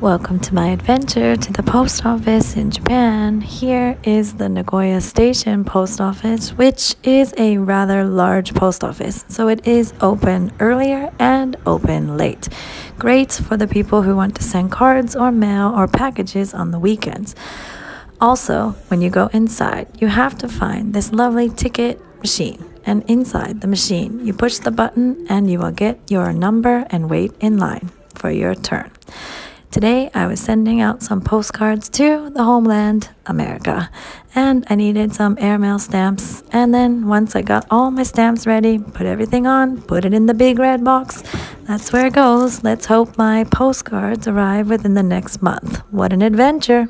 Welcome to my adventure to the post office in Japan. Here is the Nagoya Station post office, which is a rather large post office. So it is open earlier and open late. Great for the people who want to send cards or mail or packages on the weekends. Also, when you go inside, you have to find this lovely ticket machine. And inside the machine, you push the button and you will get your number and wait in line for your turn. Today, I was sending out some postcards to the homeland, America, and I needed some airmail stamps. And then, once I got all my stamps ready, put everything on, put it in the big red box. That's where it goes. Let's hope my postcards arrive within the next month. What an adventure!